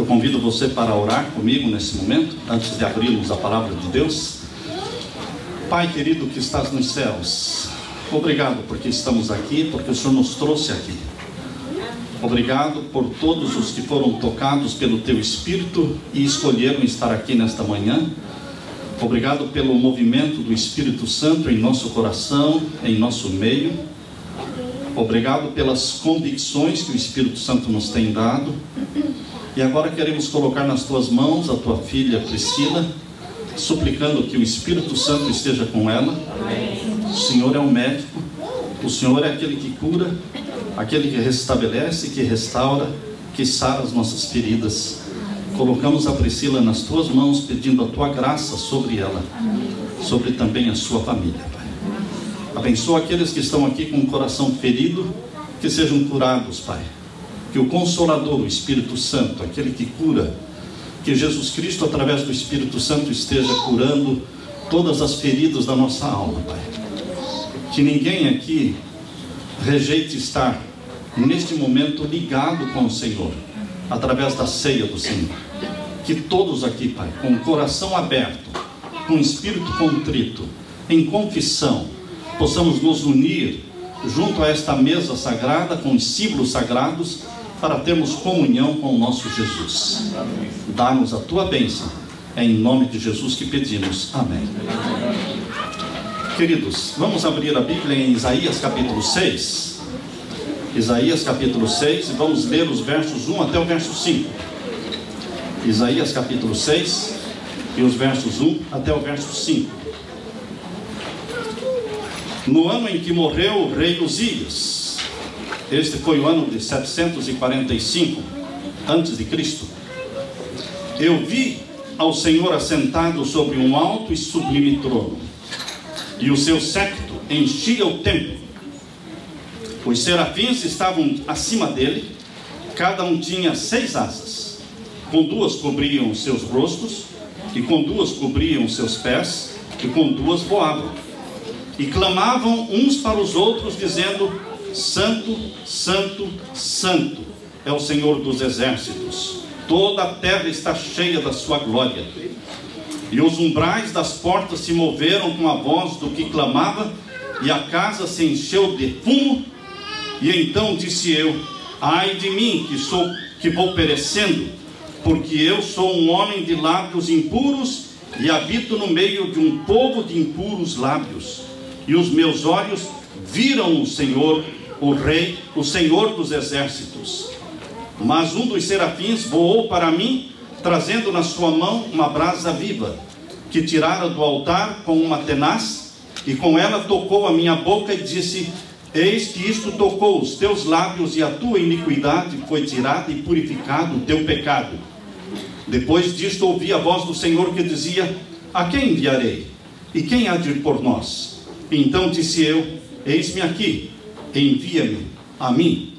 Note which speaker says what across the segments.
Speaker 1: Eu convido você para orar comigo nesse momento, antes de abrirmos a palavra de Deus. Pai querido que estás nos céus, obrigado porque estamos aqui, porque o Senhor nos trouxe aqui. Obrigado por todos os que foram tocados pelo Teu Espírito e escolheram estar aqui nesta manhã. Obrigado pelo movimento do Espírito Santo em nosso coração, em nosso meio. Obrigado pelas convicções que o Espírito Santo nos tem dado. E agora queremos colocar nas tuas mãos a tua filha Priscila, suplicando que o Espírito Santo esteja com ela. O Senhor é o médico, o Senhor é aquele que cura, aquele que restabelece, que restaura, que sara as nossas feridas. Colocamos a Priscila nas tuas mãos, pedindo a tua graça sobre ela, sobre também a sua família, Pai. Abençoa aqueles que estão aqui com o coração ferido, que sejam curados, Pai. Que o Consolador, o Espírito Santo, aquele que cura, que Jesus Cristo, através do Espírito Santo, esteja curando todas as feridas da nossa alma, Pai. Que ninguém aqui rejeite estar neste momento ligado com o Senhor, através da ceia do Senhor. Que todos aqui, Pai, com o coração aberto, com o espírito contrito, em confissão, possamos nos unir junto a esta mesa sagrada, com os símbolos sagrados, para termos comunhão com o nosso Jesus. Dá-nos a tua bênção. É em nome de Jesus que pedimos. Amém. Queridos, vamos abrir a Bíblia em Isaías capítulo 6. Isaías capítulo 6 e vamos ler os versos 1 até o verso 5. Isaías capítulo 6 e os versos 1 até o verso 5. No ano em que morreu o rei Uzias, este foi o ano de 745 antes de Cristo. Eu vi ao Senhor assentado sobre um alto e sublime trono, e o seu séquito enchia o templo. Os serafins estavam acima dele, cada um tinha seis asas, com duas cobriam os seus rostos, e com duas cobriam os seus pés, e com duas voavam. E clamavam uns para os outros, dizendo: Santo, Santo, Santo é o Senhor dos exércitos. Toda a terra está cheia da sua glória. E os umbrais das portas se moveram com a voz do que clamava, e a casa se encheu de fumo. E então disse eu: Ai de mim, que sou que vou perecendo, porque eu sou um homem de lábios impuros e habito no meio de um povo de impuros lábios. E os meus olhos viram o Senhor, o Rei, o Senhor dos exércitos. Mas um dos serafins voou para mim, trazendo na sua mão uma brasa viva, que tirara do altar com uma tenaz, e com ela tocou a minha boca e disse: Eis que isto tocou os teus lábios, e a tua iniquidade foi tirada e purificado o teu pecado. Depois disto ouvi a voz do Senhor que dizia: A quem enviarei? E quem há de ir por nós? Então disse eu: Eis-me aqui, envia-me a mim.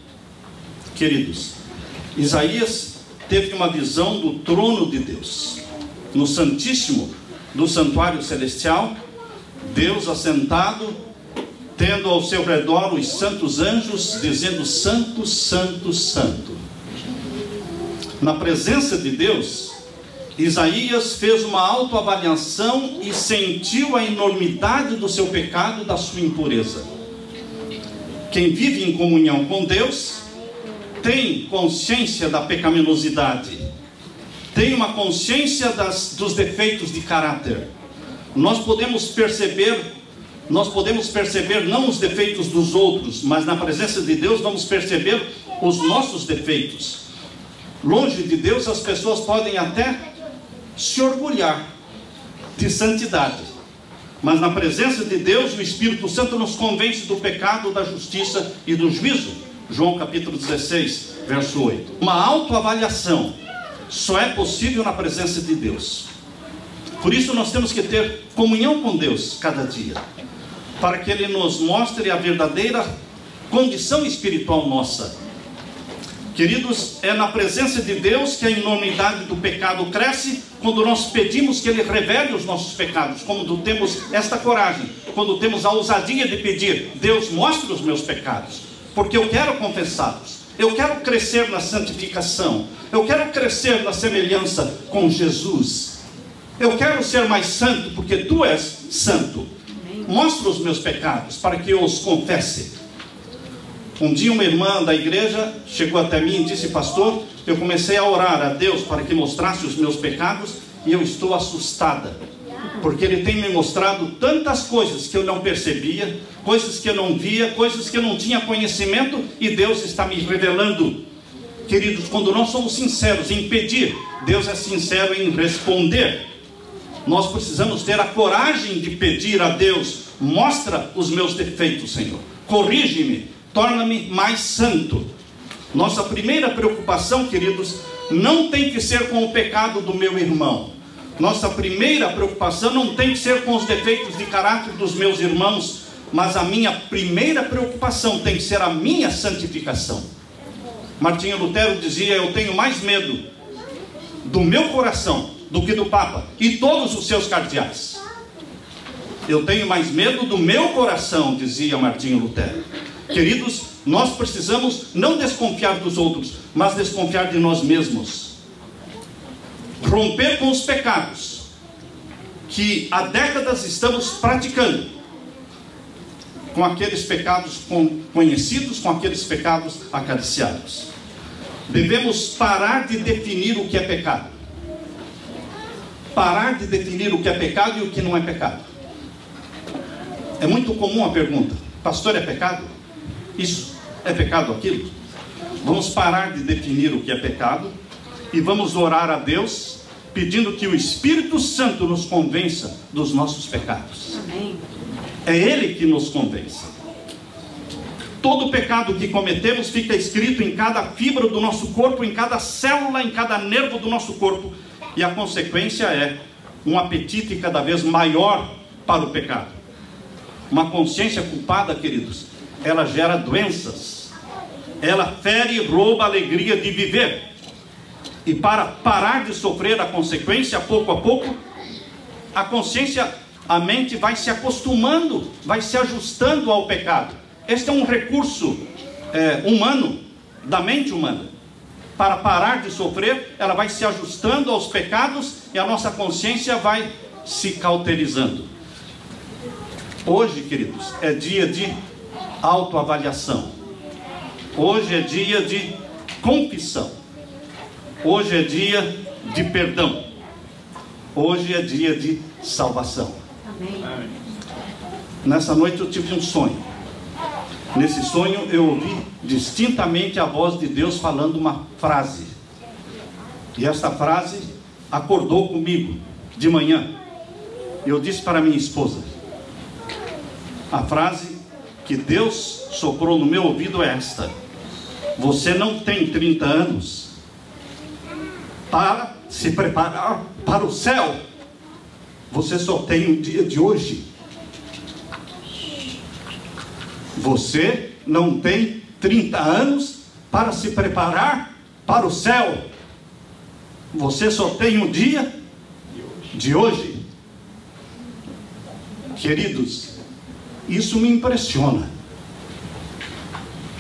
Speaker 1: Queridos, Isaías teve uma visão do trono de Deus. No Santíssimo do Santuário Celestial, Deus assentado, tendo ao seu redor os santos anjos, dizendo: Santo, Santo, Santo. Na presença de Deus, Isaías fez uma autoavaliação e sentiu a enormidade do seu pecado, da sua impureza. Quem vive em comunhão com Deus tem consciência da pecaminosidade, tem uma consciência das, dos defeitos de caráter. Nós podemos perceber, nós podemos perceber não os defeitos dos outros, mas na presença de Deus vamos perceber os nossos defeitos. Longe de Deus, as pessoas podem até se orgulhar de santidade, mas na presença de Deus, o Espírito Santo nos convence do pecado, da justiça e do juízo. João capítulo 16, verso 8. Uma autoavaliação só é possível na presença de Deus. Por isso nós temos que ter comunhão com Deus cada dia, para que Ele nos mostre a verdadeira condição espiritual nossa. Queridos, é na presença de Deus que a enormidade do pecado cresce quando nós pedimos que Ele revele os nossos pecados, quando temos esta coragem, quando temos a ousadia de pedir, Deus mostre os meus pecados, porque eu quero confessá-los, Eu quero crescer na santificação. Eu quero crescer na semelhança com Jesus. Eu quero ser mais santo porque tu és santo. Mostra os meus pecados para que eu os confesse. Um dia uma irmã da igreja chegou até mim e disse: Pastor, eu comecei a orar a Deus para que mostrasse os meus pecados e eu estou assustada porque Ele tem me mostrado tantas coisas que eu não percebia, coisas que eu não via, coisas que eu não tinha conhecimento, e Deus está me revelando. Queridos, quando nós somos sinceros em pedir, Deus é sincero em responder. Nós precisamos ter a coragem de pedir a Deus: mostra os meus defeitos, Senhor, corrige-me, torna-me mais santo. Nossa primeira preocupação, queridos, não tem que ser com o pecado do meu irmão nossa primeira preocupação não tem que ser com os defeitos de caráter dos meus irmãos, mas a minha primeira preocupação tem que ser a minha santificação. Martinho Lutero dizia: Eu tenho mais medo do meu coração do que do Papa e todos os seus cardeais. Eu tenho mais medo do meu coração, dizia Martinho Lutero. Queridos, nós precisamos não desconfiar dos outros, mas desconfiar de nós mesmos romper com os pecados que há décadas estamos praticando, com aqueles pecados conhecidos, com aqueles pecados acariciados. Devemos parar de definir o que é pecado. Parar de definir o que é pecado e o que não é pecado. É muito comum a pergunta: Pastor, é pecado? Isso é pecado aquilo? Vamos parar de definir o que é pecado e vamos orar a Deus pedindo que o Espírito Santo nos convença dos nossos pecados. Amém. É Ele que nos convence. Todo pecado que cometemos fica escrito em cada fibra do nosso corpo, em cada célula, em cada nervo do nosso corpo, e a consequência é um apetite cada vez maior para o pecado. Uma consciência culpada, queridos, ela gera doenças, ela fere e rouba a alegria de viver. E para parar de sofrer a consequência, pouco a pouco, a consciência, a mente vai se acostumando, vai se ajustando ao pecado. Este é um recurso é, humano, da mente humana. Para parar de sofrer, ela vai se ajustando aos pecados e a nossa consciência vai se cauterizando. Hoje, queridos, é dia de autoavaliação. Hoje é dia de confissão. Hoje é dia de perdão. Hoje é dia de salvação. Amém. Nessa noite eu tive um sonho. Nesse sonho eu ouvi distintamente a voz de Deus falando uma frase. E esta frase acordou comigo de manhã. Eu disse para minha esposa: a frase que Deus soprou no meu ouvido é esta: Você não tem 30 anos para se preparar para o céu. Você só tem o dia de hoje. Você não tem 30 anos para se preparar para o céu. Você só tem o dia de hoje. Queridos, isso me impressiona.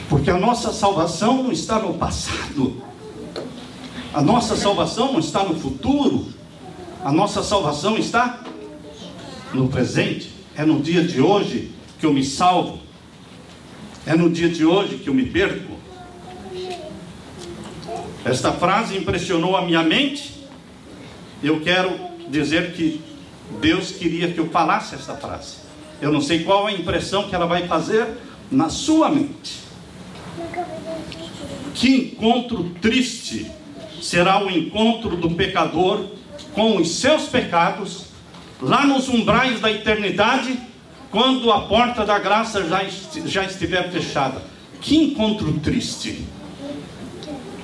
Speaker 1: Porque a nossa salvação não está no passado a nossa salvação não está no futuro, a nossa salvação está no presente. É no dia de hoje que eu me salvo, é no dia de hoje que eu me perco. Esta frase impressionou a minha mente. Eu quero dizer que Deus queria que eu falasse esta frase. Eu não sei qual a impressão que ela vai fazer na sua mente. Que encontro triste será o encontro do pecador com os seus pecados, lá nos umbrais da eternidade, quando a porta da graça já, já estiver fechada. Que encontro triste!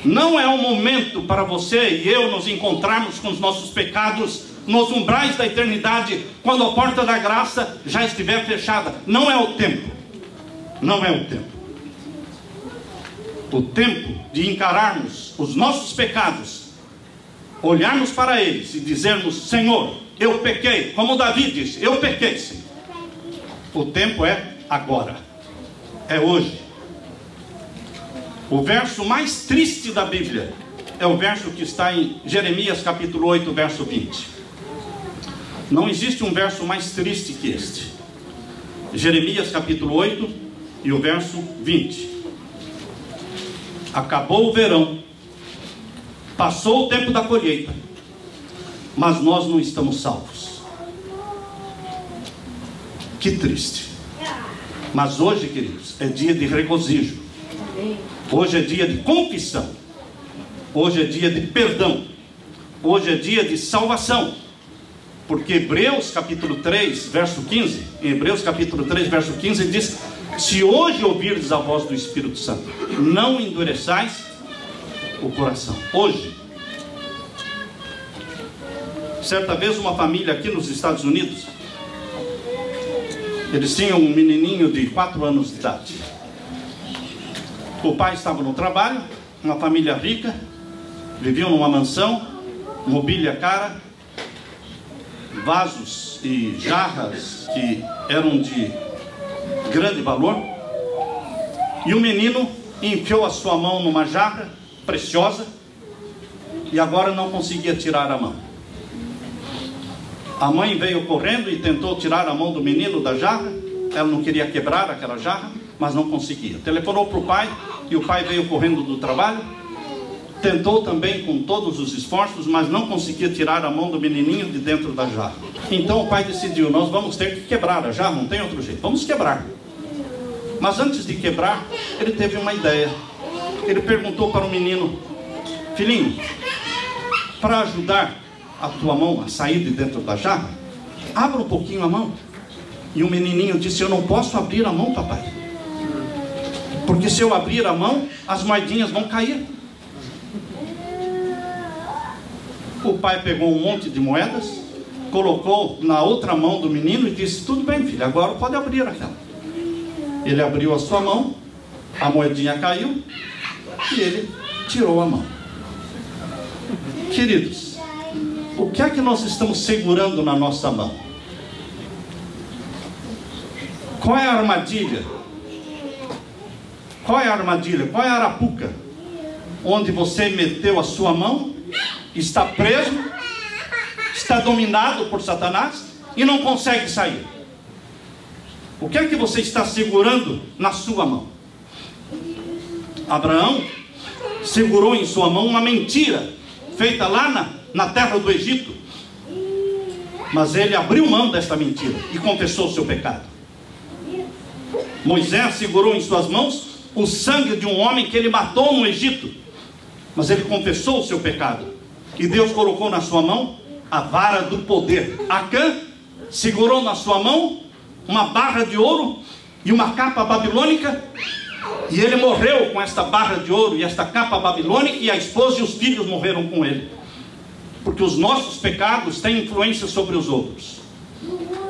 Speaker 1: Não é o momento para você e eu nos encontrarmos com os nossos pecados nos umbrais da eternidade, quando a porta da graça já estiver fechada. Não é o tempo. Não é o tempo o tempo de encararmos os nossos pecados, olharmos para eles e dizermos: Senhor, eu pequei, como Davi disse: Eu pequei, Senhor. O tempo é agora, é hoje. O verso mais triste da Bíblia é o verso que está em Jeremias capítulo 8, verso 20. Não existe um verso mais triste que este. Jeremias capítulo 8 e o verso 20. Acabou o verão, passou o tempo da colheita, mas nós não estamos salvos. Que triste. Mas hoje, queridos, é dia de regozijo. Hoje é dia de confissão. Hoje é dia de perdão. Hoje é dia de salvação. Porque Hebreus capítulo 3, verso 15, em Hebreus capítulo 3, verso 15 diz: "Se hoje ouvirdes a voz do Espírito Santo, não endureçais o coração". Hoje. Certa vez uma família aqui nos Estados Unidos, eles tinham um menininho de 4 anos de idade. O pai estava no trabalho, uma família rica, viviam numa mansão, mobília cara, vasos e jarras que eram de grande valor. E o menino enfiou a sua mão numa jarra preciosa e agora não conseguia tirar a mão. A mãe veio correndo e tentou tirar a mão do menino da jarra. Ela não queria quebrar aquela jarra, mas não conseguia. Telefonou para o pai e o pai veio correndo do trabalho Tentou também com todos os esforços, mas não conseguia tirar a mão do menininho de dentro da jarra. Então o pai decidiu: nós vamos ter que quebrar a jarra, não tem outro jeito, vamos quebrar. Mas antes de quebrar, ele teve uma ideia. Ele perguntou para o menino: Filhinho, para ajudar a tua mão a sair de dentro da jarra, abra um pouquinho a mão. E o menininho disse: Eu não posso abrir a mão, papai. Porque se eu abrir a mão, as moedinhas vão cair. O pai pegou um monte de moedas, colocou na outra mão do menino e disse: Tudo bem, filho, agora pode abrir aquela. Ele abriu a sua mão, a moedinha caiu e ele tirou a mão. Queridos, o que é que nós estamos segurando na nossa mão? Qual é a armadilha? Qual é a armadilha? Qual é a arapuca? Onde você meteu a sua mão está preso, está dominado por Satanás e não consegue sair. O que é que você está segurando na sua mão? Abraão segurou em sua mão uma mentira feita lá na, na terra do Egito. Mas ele abriu mão desta mentira e confessou o seu pecado. Moisés segurou em suas mãos o sangue de um homem que ele matou no Egito. Mas ele confessou o seu pecado e Deus colocou na sua mão a vara do poder. Acã segurou na sua mão uma barra de ouro e uma capa babilônica, e ele morreu com esta barra de ouro e esta capa babilônica, e a esposa e os filhos morreram com ele. Porque os nossos pecados têm influência sobre os outros.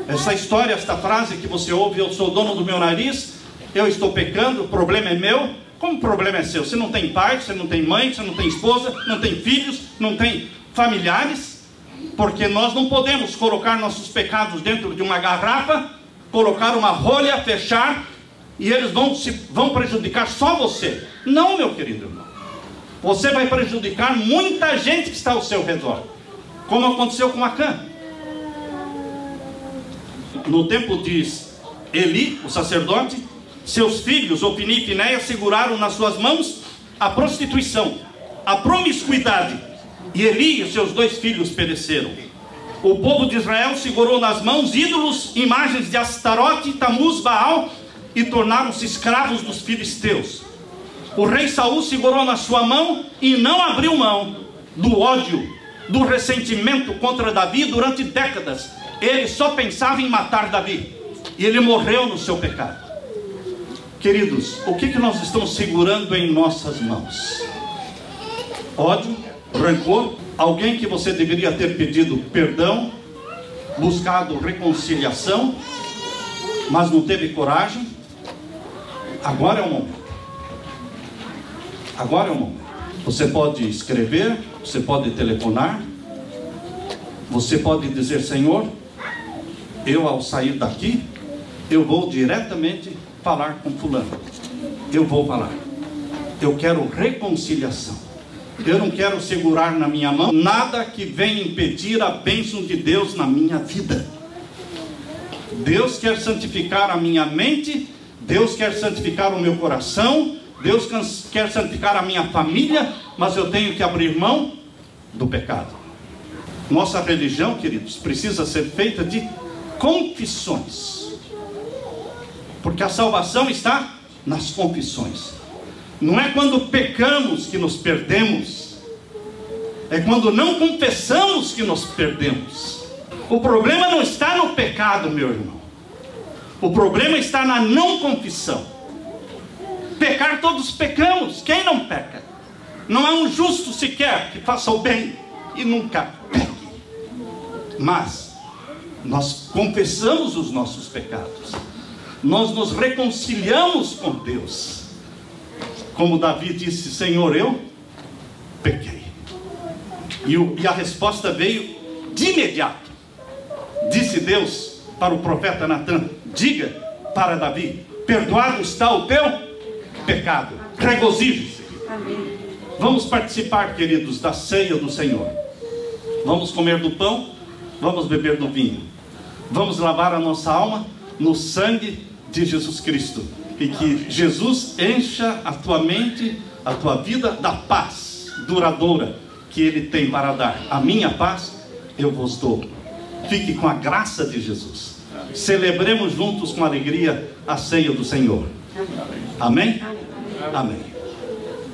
Speaker 1: Essa história, esta frase que você ouve, eu sou dono do meu nariz, eu estou pecando, o problema é meu, como o problema é seu? Você não tem pai, você não tem mãe, você não tem esposa, não tem filhos, não tem familiares, porque nós não podemos colocar nossos pecados dentro de uma garrafa, colocar uma rolha, fechar, e eles vão, se, vão prejudicar só você. Não, meu querido irmão. Você vai prejudicar muita gente que está ao seu redor, como aconteceu com Acã. No tempo de Eli, o sacerdote, seus filhos, Opini e Finéia, seguraram nas suas mãos a prostituição, a promiscuidade. E Eli e seus dois filhos pereceram. O povo de Israel segurou nas mãos ídolos, imagens de Astarote, Tamuz, Baal e tornaram-se escravos dos filisteus. O rei Saul segurou na sua mão e não abriu mão do ódio, do ressentimento contra Davi durante décadas. Ele só pensava em matar Davi. E ele morreu no seu pecado. Queridos, o que, que nós estamos segurando em nossas mãos? Ódio, rancor, alguém que você deveria ter pedido perdão, buscado reconciliação, mas não teve coragem. Agora é o momento. Agora é o momento. Você pode escrever, você pode telefonar, você pode dizer: Senhor, eu ao sair daqui, eu vou diretamente falar com fulano. Eu vou falar. Eu quero reconciliação. Eu não quero segurar na minha mão nada que venha impedir a bênção de Deus na minha vida. Deus quer santificar a minha mente, Deus quer santificar o meu coração, Deus quer santificar a minha família, mas eu tenho que abrir mão do pecado. Nossa religião, queridos, precisa ser feita de confissões, porque a salvação está nas confissões. Não é quando pecamos que nos perdemos, é quando não confessamos que nos perdemos. O problema não está no pecado, meu irmão. O problema está na não confissão. Pecar todos pecamos, quem não peca? Não há um justo sequer que faça o bem e nunca peque. Mas nós confessamos os nossos pecados. Nós nos reconciliamos com Deus. Como Davi disse: Senhor, eu pequei. E, o, e a resposta veio de imediato. Disse Deus para o profeta Natan: Diga para Davi: Perdoado está o teu pecado. Regozije-se. Vamos participar, queridos, da ceia do Senhor. Vamos comer do pão, vamos beber do vinho. Vamos lavar a nossa alma no sangue de Jesus Cristo e que Jesus encha a tua mente, a tua vida da paz duradoura que Ele tem para dar. A minha paz eu vos dou. Fique com a graça de Jesus. Celebremos juntos com alegria a ceia do Senhor. Amém? Amém.